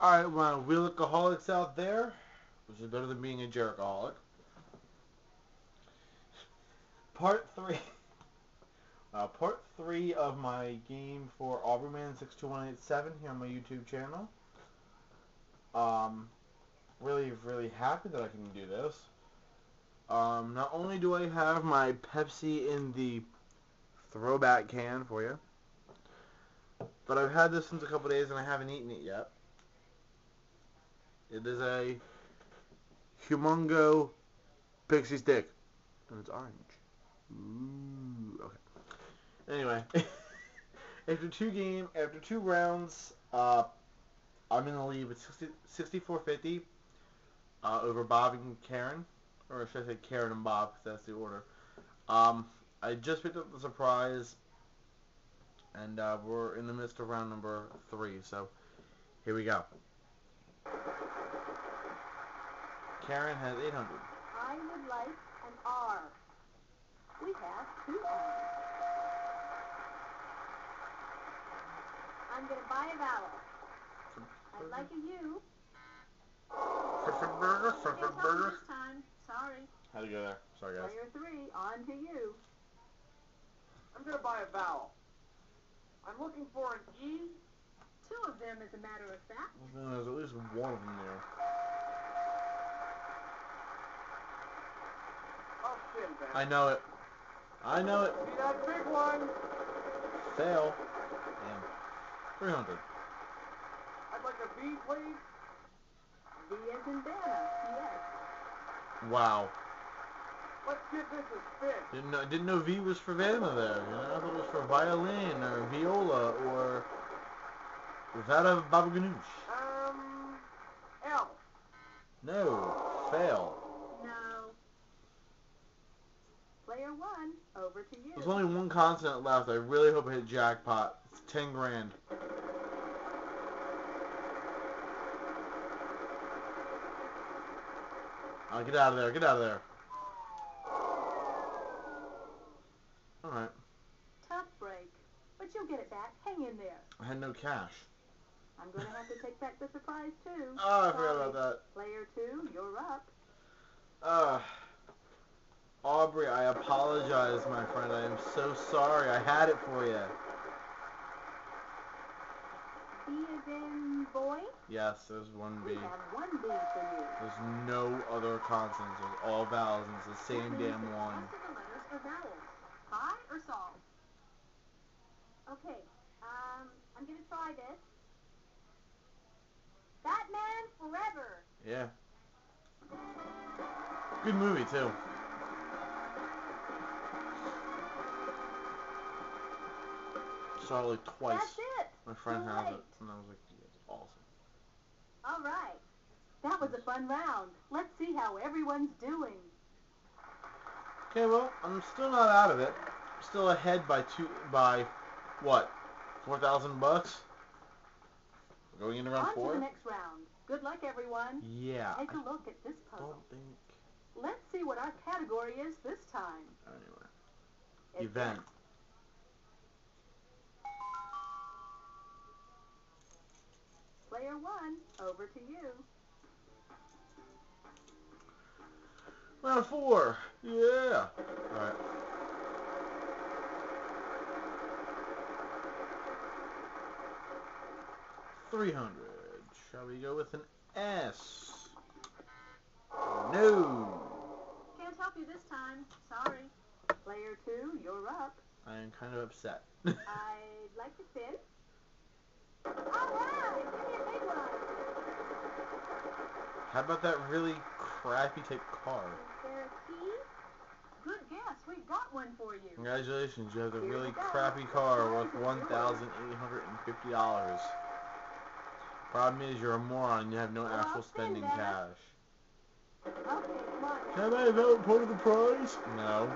Alright, my wheelaholics out there, which is better than being a jerkaholic. Part 3. Uh, part 3 of my game for Aubreyman62187 here on my YouTube channel. Um, really, really happy that I can do this. Um, not only do I have my Pepsi in the throwback can for you, but I've had this since a couple days and I haven't eaten it yet. It is a Humongo Pixie Stick. And it's orange. Ooh, okay. Anyway, after two game, after two rounds, uh, I'm in the lead with 60, 64.50 uh, over Bob and Karen, or should I say Karen and Bob, because that's the order. Um, I just picked up the surprise, and uh, we're in the midst of round number three, so here we go. Karen has 800. I would like an R. We have two R's. I'm going to buy a vowel. I'd like a U. Burger, Can't burger. this time. Sorry. How'd it go there? Sorry, guys. Player three, on to you. I'm gonna buy a vowel. I'm looking for an E. Two of them, as a matter of fact. There's at least one of them there. I know it. I know it. See that big one? Fail. Damn. 300. I'd like a B, please. B as in Vanna. Yes. Wow. Let's get this a spin. Didn't know, didn't know V was for Vanna there. You know, I thought it was for violin or viola or Vada Baba Ganoush. Um, L. No. Fail. No. Over to you. There's only one consonant left. I really hope I hit jackpot. It's 10 grand. Oh, get out of there. Get out of there. Alright. Tough break. But you'll get it back. Hang in there. I had no cash. I'm going to have to take back the surprise, too. Oh, I forgot about that. Player two, you're up. Uh, Aubrey, I apologize, my friend. I am so sorry. I had it for you. B as in boy. Yes, there's one B. We have one B for you. There's no other consonants. There's all vowels, and it's the same That damn one. Most of the letters are vowels. High or soft? Okay, um, I'm gonna try this. Batman Forever. Yeah. Good movie, too. Saw it like twice. That's it. My friend Too has it, and I was like, yeah, it's awesome. All right. That was a fun round. Let's see how everyone's doing. Okay, well, I'm still not out of it. Still ahead by two, by what, four thousand bucks? Going into round On to four? the next round. Good luck, everyone. Yeah. Take I a look at this puzzle. don't think. Let's see what our category is this time. Anyway, event. One, over to you. Round four. Yeah. All right. Three hundred. Shall we go with an S? No. Can't help you this time. Sorry. Player two, you're up. I am kind of upset. I'd like to spin. All right, give me a big one. How about that really crappy type car? Is there a key? Good guess. We've got one for you. Congratulations, you have a really crappy car worth one thousand eight hundred and fifty dollars. Problem is, you're a moron and you have no Well, actual spending that. cash. Okay, come on. now. Can I that part of the prize? No.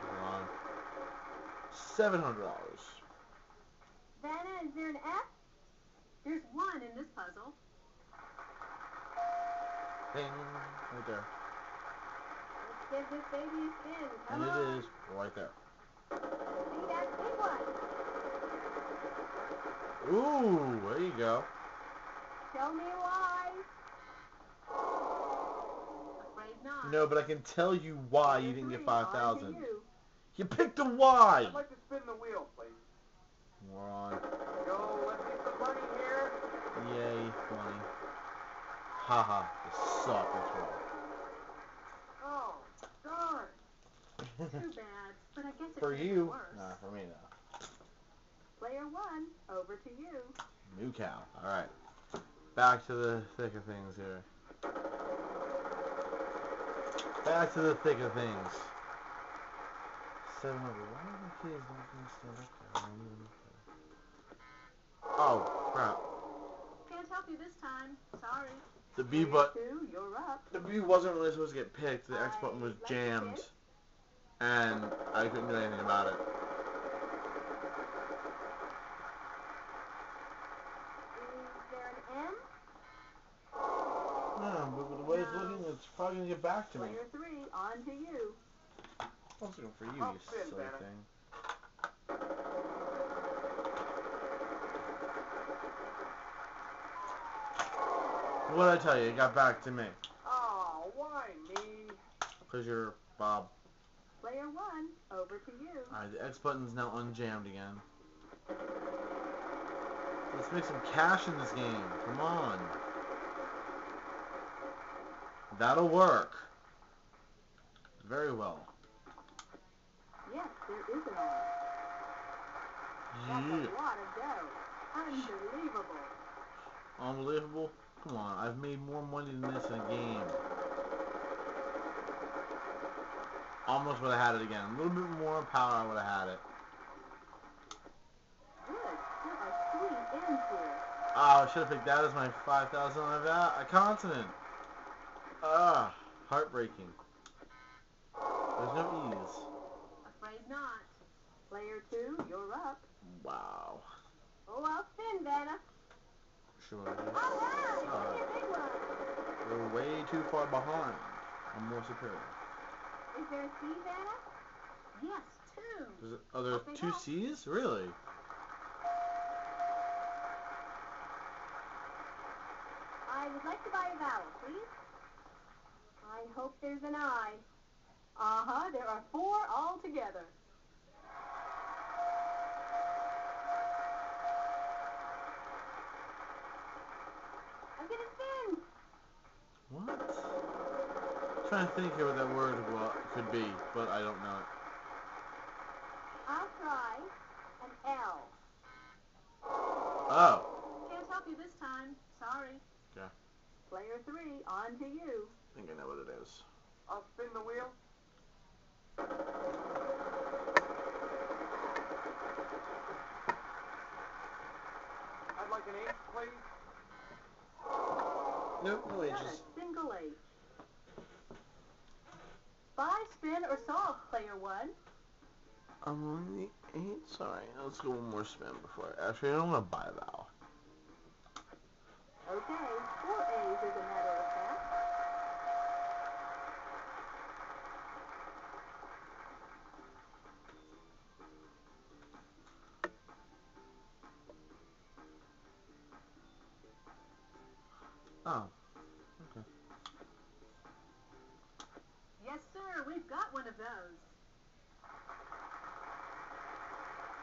Hold on. Seven hundred dollars. Vanna, is there an F? There's one in this puzzle. Bing, right there. Let's give this baby a spin. Come and on. it is right there. See that big one. Ooh, there you go. Tell me why. Afraid not. No, but I can tell you why you didn't get three, on to 5,000. you. You picked a Y! I'd like to spin the wheel, please. Moron. Go, let's get some money here. Yay, money. Haha, you suck, that's Oh, darn. Too bad, but I guess it for you. worse. Nah, for me no. Player one, over to you. Moo cow. Alright. Back to the thick of things here. Back to the thick of things. 700. Why are the kids not going to stand up there? I don't even know. Oh, crap. Can't help you this time. Sorry. The B Player but two, you're up. the B wasn't really supposed to get picked. The X button was I'd like to jammed, and I couldn't do anything about it. Is there an M? No, but with the way it's looking, it's probably gonna get back to me. Player three, on to you. I was looking for you, I'll you silly thing. What did I tell you? It got back to me. Oh, why me? Because you're Bob. Player one, over to you. Alright, the X button's now unjammed again. Let's make some cash in this game. Come on. That'll work. Very well. Yes, there is an. That's Yeah. a lot of dough. Unbelievable. Unbelievable. Come on, I've made more money than this in a game. Almost would have had it again. A little bit more power, I would have had it. Good. There are three M's here. Oh, I should have picked that as my 5,000 on. A consonant. Ah, heartbreaking. There's no E's. Afraid not. Player two, you're up. Wow. Oh, I'll spin, Vanna. Sure it is. All right, give a big one. We're way too far behind. I'm more superior. Is there a C, Vanna? Yes, two. There's a, oh, there's Okay, two. C's? Really? I would like to buy a vowel, please. I hope there's an I. Uh-huh, there are four altogether. I'm gonna spin. What? trying to think here what that word wa- could be, but I don't know it. I'll try an L. Oh. Can't help you this time. Sorry. Okay. Player three, on to you. I think I know what it is. I'll spin the wheel. I'd like an H, please. Nope, no a single H. Buy, spin, or solve, player one. I'm on the eight. Sorry, let's go one more spin before. Actually, I don't want to buy a vowel. Okay, four A's as a matter of fact. Oh. We've got one of those.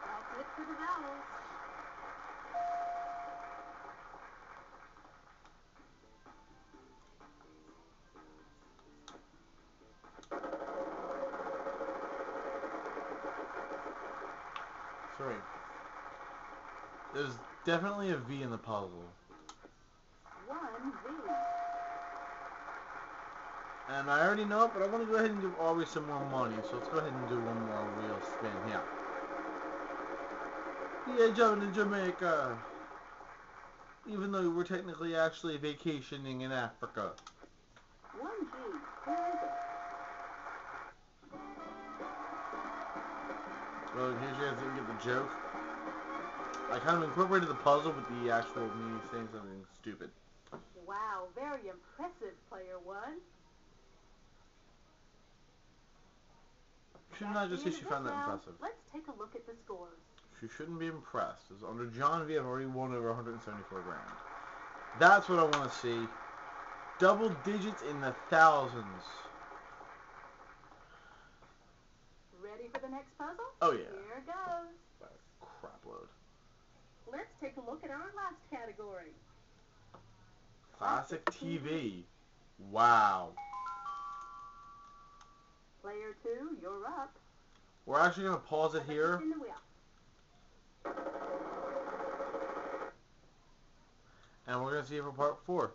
That's it for the vowels. Sorry. There's definitely a V in the puzzle. One V. And I already know it, but I want to go ahead and give Aubrey some more money, so let's go ahead and do one more wheel spin here. Yeah, jumping to Jamaica. Even though we're technically actually vacationing in Africa. One G. Where is it? Well, in case you guys didn't get the joke, I kind of incorporated the puzzle with the actual me saying something stupid. Wow, very impressive, player one. Should That's not just say she found that round. impressive. Let's take a look at the scores. She shouldn't be impressed. As under John V, I've already won over 174 grand. That's what I want to see. Double digits in the thousands. Ready for the next puzzle? Oh yeah. Here it goes. Crap load. Let's take a look at our last category. Classic TV. Wow. Player two, you're up. We're actually gonna pause it here. Spin the wheel. and we're gonna see it for part four.